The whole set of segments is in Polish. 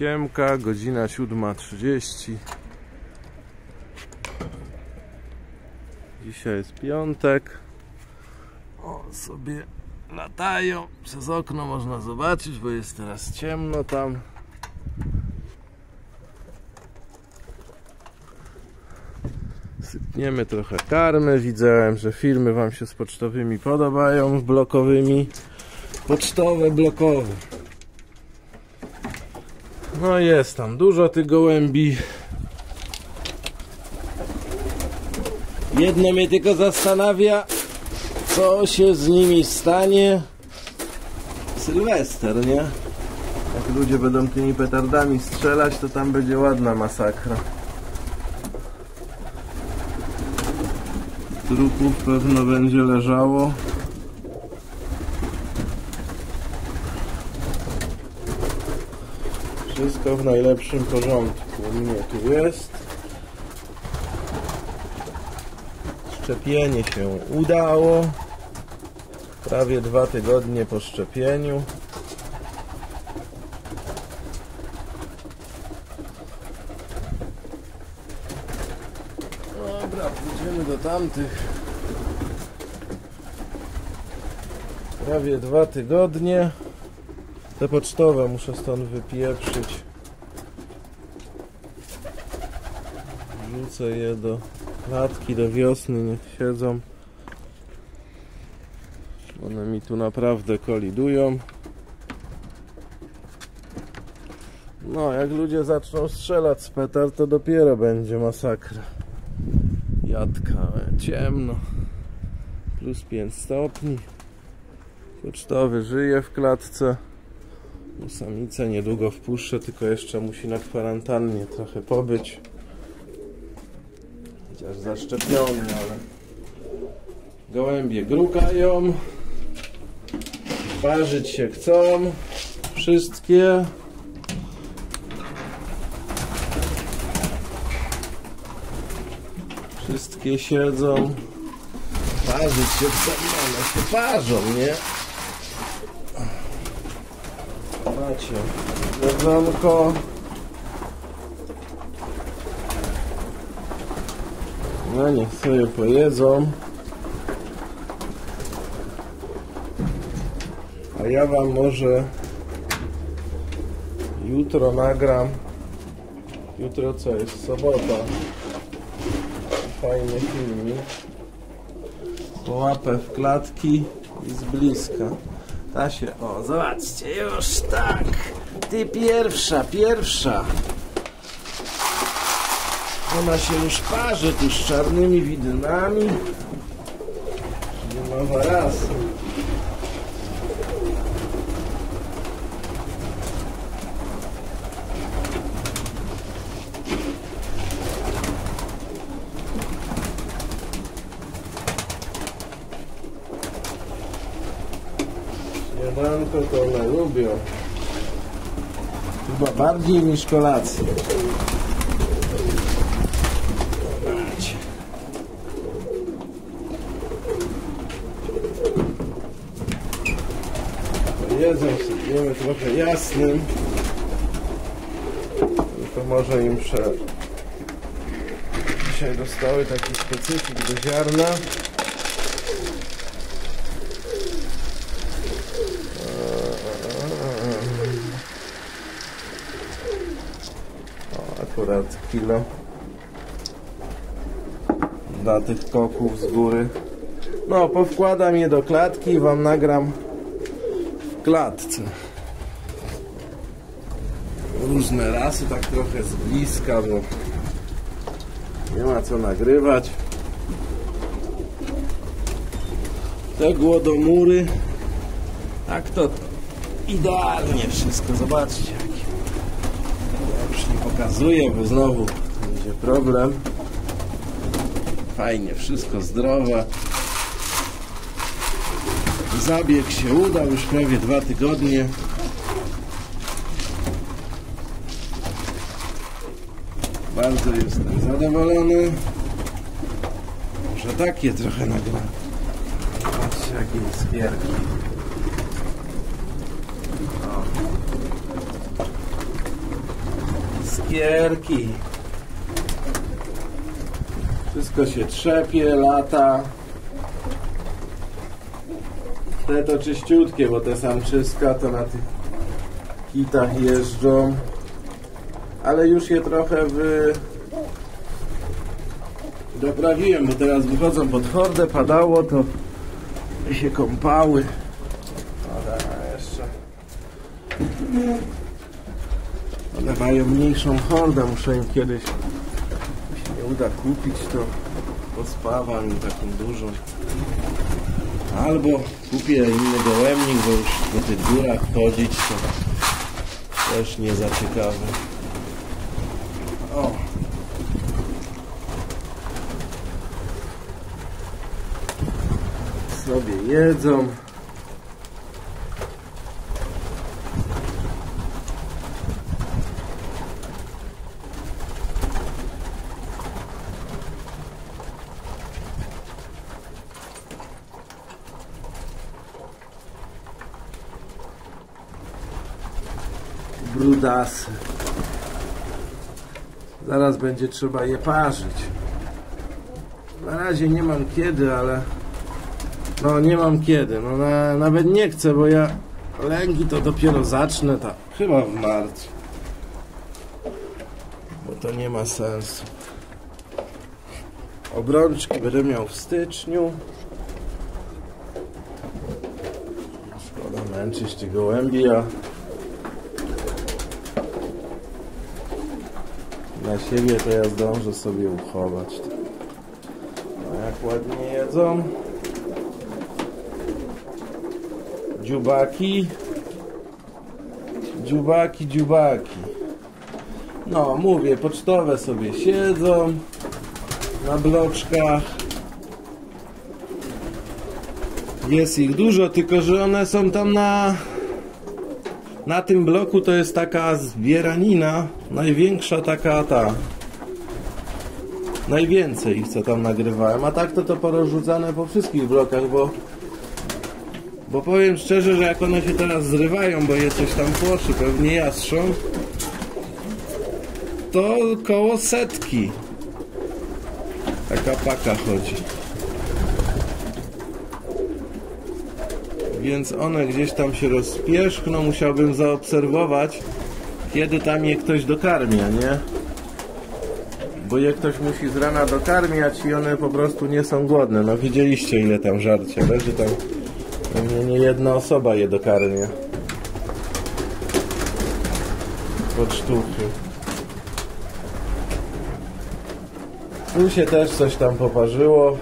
Siemka, godzina 7.30 Dzisiaj jest piątek. O, sobie latają Przez okno można zobaczyć, bo jest teraz ciemno tam. Sypniemy trochę karmy. Widziałem, że firmy Wam się z pocztowymi podobają Blokowymi. Pocztowe, blokowe no jest tam dużo tych gołębi. Jedno mnie tylko zastanawia, co się z nimi stanie. Sylwester, nie? Jak ludzie będą tymi petardami strzelać, to tam będzie ładna masakra. Trupów pewno będzie leżało. Wszystko w najlepszym porządku. U mnie tu jest. Szczepienie się udało. Prawie dwa tygodnie po szczepieniu. Dobra, pójdziemy do tamtych. Prawie dwa tygodnie. Te pocztowe muszę stąd wypieprzyć. Wrzucę je do klatki do wiosny, niech siedzą. One mi tu naprawdę kolidują. No, jak ludzie zaczną strzelać z petard, to dopiero będzie masakra. Jadka, ciemno. Plus 5 stopni. Pocztowy żyje w klatce. Samicę niedługo wpuszczę, tylko jeszcze musi na kwarantannie trochę pobyć. Chociaż zaszczepiony, ale gołębie grukają. Parzyć się chcą. Wszystkie. Wszystkie siedzą. Parzyć się chcą, one się parzą, nie? Macie jedzonko. No niech sobie pojedzą. A ja wam może jutro nagram. Jutro co jest? Sobota. Fajny filmik. Połapę w klatki i z bliska. Tasie, o, zobaczcie, już tak. Ty pierwsza, pierwsza. Ona się już parzy tu z czarnymi widynami. Czyli nowa rasa. Śniadanko to one lubią. Chyba bardziej niż kolację. Zobaczcie. Sobie trochę jasnym. To może im prze... Dzisiaj dostały taki specyfik do ziarna. akurat kilo dla tych koków z góry no powkładam je do klatki wam nagram klatce różne rasy tak trochę z bliska bo nie ma co nagrywać te głodomury tak to idealnie wszystko zobaczcie już nie pokazuję, bo znowu będzie problem. Fajnie, wszystko zdrowe. Zabieg się udał już prawie dwa tygodnie. Bardzo jestem zadowolony. Może takie trochę nagram. Patrzcie jakie iskierki. cukierki. Wszystko się trzepie, lata. Te to czyściutkie, bo te samczyska to na tych kitach jeżdżą. Ale już je trochę wy... doprawiłem, bo teraz wychodzą pod hordę, padało, to się kąpały. Ale jeszcze... One mają mniejszą hordę, muszę im kiedyś, jeśli nie uda kupić, to pospawam im taką dużą. Albo kupię inny gołębnik, bo już po tych górach chodzić to też nie za ciekawe. O. Sobie jedzą. Brudasy. Zaraz będzie trzeba je parzyć. Na razie nie mam kiedy, ale no nie mam kiedy. No na, nawet nie chcę, bo ja lęgi to dopiero zacznę tak. Chyba w marcu. Bo to nie ma sensu. Obrączki będę miał w styczniu. Szkoda męczyć tych gołębi, na siebie to ja zdążę sobie uchować. No jak ładnie jedzą. Dziubaki. Dziubaki, dziubaki. No, mówię, pocztowe sobie siedzą na bloczkach. Jest ich dużo, tylko że one są tam na na tym bloku to jest taka zbieranina, największa taka ta. Najwięcej co tam nagrywałem, a tak to to porozrzucane po wszystkich blokach, bo bo powiem szczerze, że jak one się teraz zrywają, bo je coś tam płoszy, pewnie jastrzą, to koło setki taka paka chodzi. Więc one gdzieś tam się rozpierzchną, musiałbym zaobserwować, kiedy tam je ktoś dokarmia, nie? Bo je ktoś musi z rana dokarmiać i one po prostu nie są głodne. No widzieliście ile tam żarcia leży tam. Nie, nie jedna osoba je dokarmia. Pod sztuki. Tu się też coś tam poparzyło.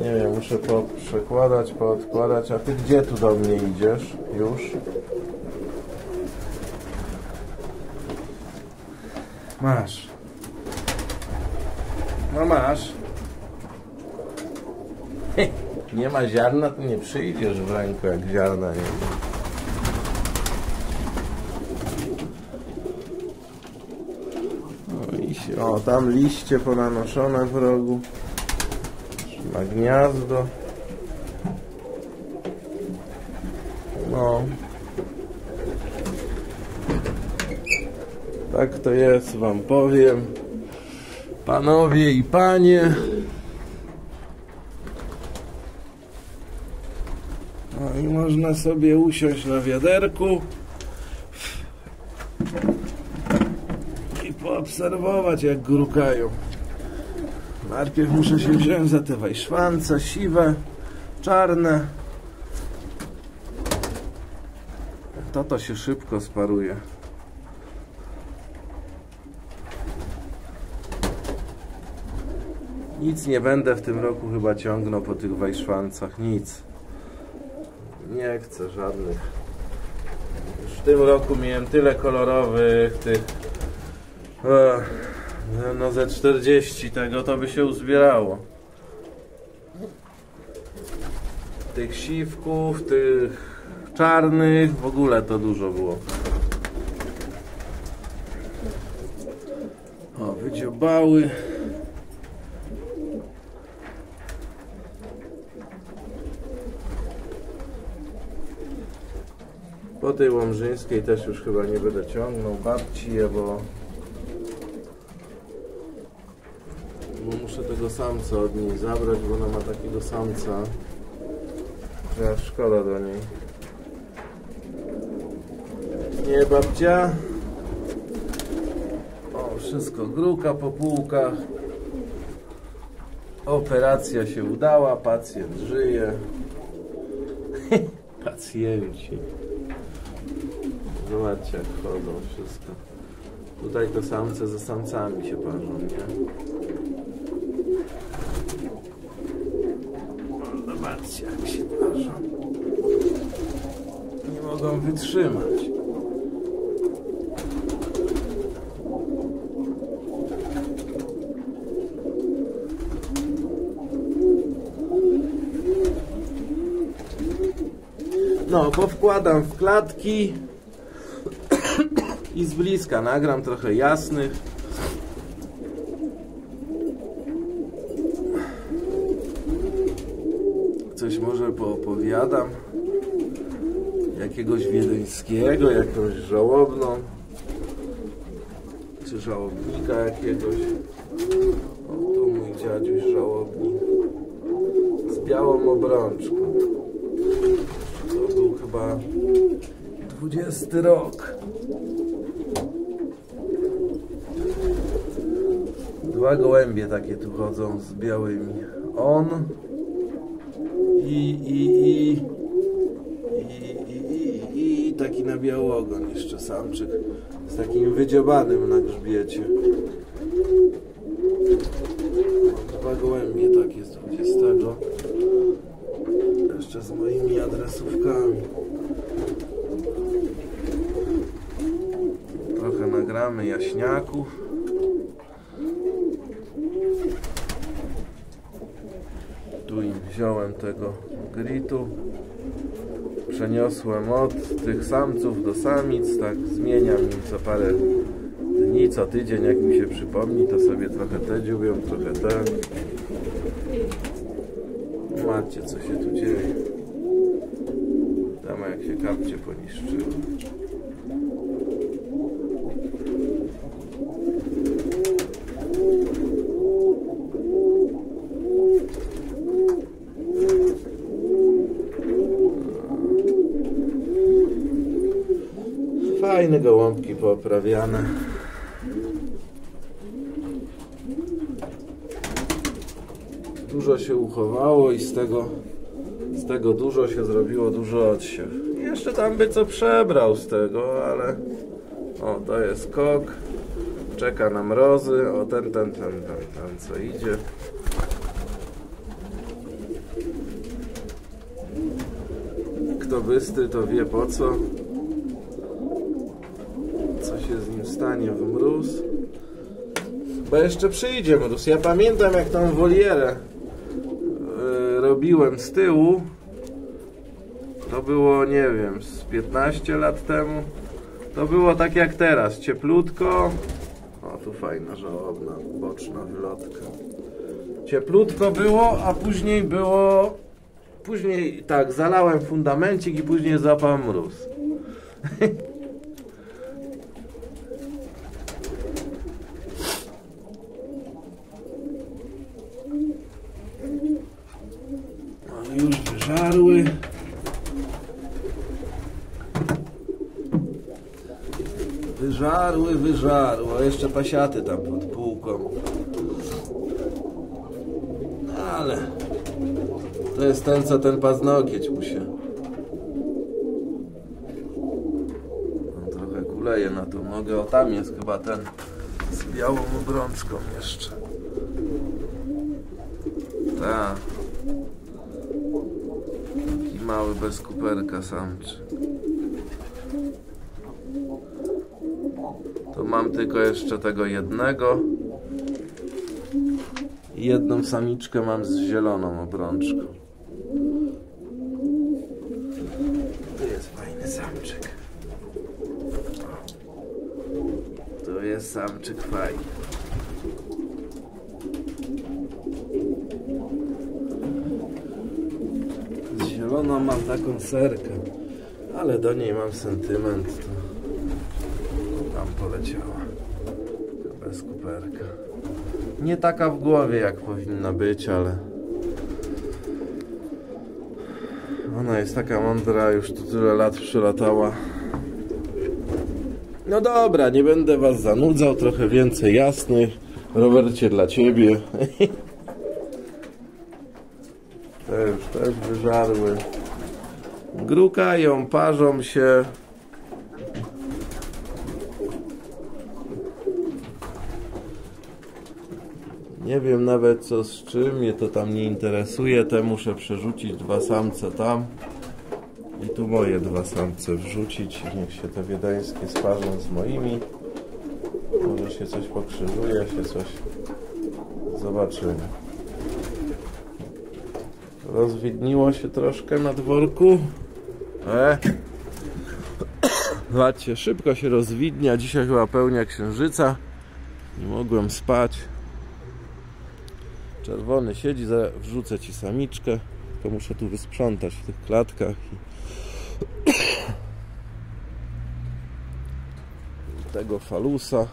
Nie wiem, muszę to przekładać, poodkładać. A ty gdzie tu do mnie idziesz? Już? Masz. No masz. Nie ma ziarna, to nie przyjdziesz w ręku jak ziarna nie ma. No się, o, tam liście ponanoszone w rogu na gniazdo. No. Tak to jest, wam powiem. Panowie i panie. No i można sobie usiąść na wiaderku i poobserwować jak grukają. Najpierw muszę się wziąć za te wajszwance, siwe, czarne. To to się szybko sparuje. Nic nie będę w tym roku chyba ciągnął po tych wajszwancach, nic. Nie chcę żadnych. Już w tym roku miałem tyle kolorowych, tych... Ech. No ze 40 tego to by się uzbierało. Tych siwków, tych czarnych, w ogóle to dużo było. O, wydziobały. Po tej łomżyńskiej też już chyba nie będę ciągnął babci, bo bo muszę tego samca od niej zabrać, bo ona ma takiego samca, że aż szkoda do niej. Nie babcia? O, wszystko gruka po półkach. Operacja się udała, pacjent żyje. Pacjenci. Zobaczcie jak chodzą wszystko. Tutaj to samce ze samcami się parzą, nie? Jak się parzą. Nie mogą wytrzymać. No, powkładam w klatki i z bliska nagram trochę jasnych. Coś może poopowiadam. Jakiegoś wiedeńskiego, jakąś żałobną. Czy żałobnika jakiegoś. O, tu mój dziadziuś żałobnik. Z białą obrączką. To był chyba 20 rok. Dwa gołębie takie tu chodzą z białymi. On i, i, i, taki na biały ogon jeszcze samczyk z takim wydziobanym na grzbiecie. Dwa gołębie takie z 20. Jeszcze z moimi adresówkami. Trochę nagramy jaśniaków. Tu im wziąłem tego gritu. Przeniosłem od tych samców do samic, tak zmieniam im co parę dni, co tydzień, jak mi się przypomni, to sobie trochę te dziubią, trochę te. Macie, co się tu dzieje. Tam jak się kapcie poniszczyły. Gołąbki pooprawiane. Dużo się uchowało i z tego, z tego dużo się zrobiło dużo odsiew. Jeszcze tam by co przebrał z tego, ale o, to jest kok. Czeka na mrozy. O, ten, ten, ten, ten, ten, co idzie. Kto bystry, to wie po. Co się z nim stanie w mróz. Bo jeszcze przyjdzie mróz. Ja pamiętam jak tą wolierę yy, robiłem z tyłu. To było, nie wiem, z 15 lat temu. To było tak jak teraz, cieplutko. O, tu fajna żałobna, boczna wylotka. Cieplutko było, a później było... Później tak, zalałem fundamencik i później zapał mróz. No, już wyżarły. Wyżarły. A jeszcze pasiaty tam pod półką. Ale to jest ten, co ten paznokieć mu się. No, trochę kuleje na tą nogę. O, tam jest chyba ten z białą obrączką jeszcze. Tak. Mały bez kuperka samczy. To mam tylko jeszcze tego jednego. Jedną samiczkę mam z zieloną obrączką. Tu jest fajny samczyk. To jest samczyk fajny. Zieloną mam taką serkę. Ale do niej mam sentyment, to tam poleciała. Bez kuperka. Nie taka w głowie jak powinna być, ale ona jest taka mądra, już tu tyle lat przelatała. No dobra, nie będę was zanudzał, trochę więcej jasnych. Rowercie dla ciebie. Te już też wyżarły. Grukają, parzą się. Nie wiem nawet co z czym, mnie to tam nie interesuje. Te muszę przerzucić dwa samce tam. I tu moje dwa samce wrzucić. Niech się te wiedeńskie sparzą z moimi. Może się coś pokrzyżuje, się coś zobaczymy. Rozwidniło się troszkę na dworku. E. Zobaczcie, szybko się rozwidnia. Dzisiaj chyba pełnia księżyca. Nie mogłem spać. Czerwony siedzi, wrzucę ci samiczkę. Tylko muszę tu wysprzątać w tych klatkach. I tego falusa.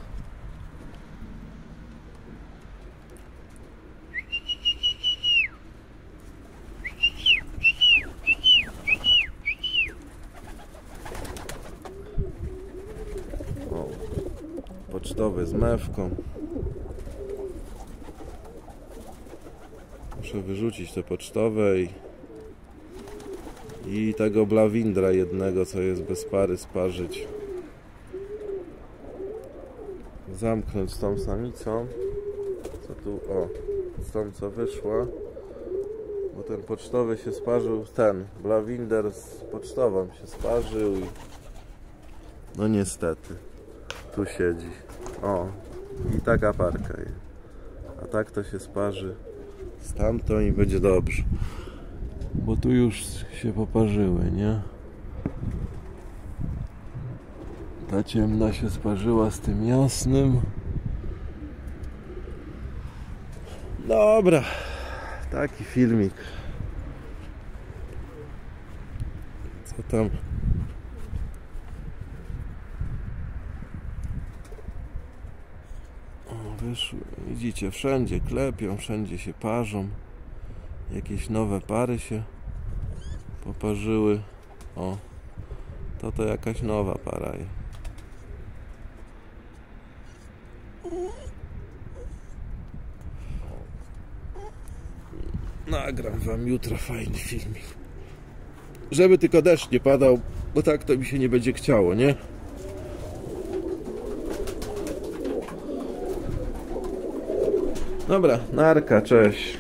O, z mewką. Muszę wyrzucić te pocztowe i, i tego blawindra jednego, co jest bez pary, sparzyć. Zamknąć tą samicą. Co tu? O, z tą co wyszła. Bo ten pocztowy się sparzył, ten blawinder z pocztową się sparzył i no niestety. Tu siedzi. O, i taka parka jest. A tak to się sparzy z tamtą i będzie dobrze. Bo tu już się poparzyły, nie? Ta ciemna się sparzyła z tym jasnym. Dobra, taki filmik. Co tam? Widzicie, wszędzie klepią, wszędzie się parzą. Jakieś nowe pary się poparzyły. O, to to jakaś nowa para jest. Nagram wam jutro fajny filmik. Żeby tylko deszcz nie padał, bo tak to mi się nie będzie chciało, nie? Dobra, narka, cześć.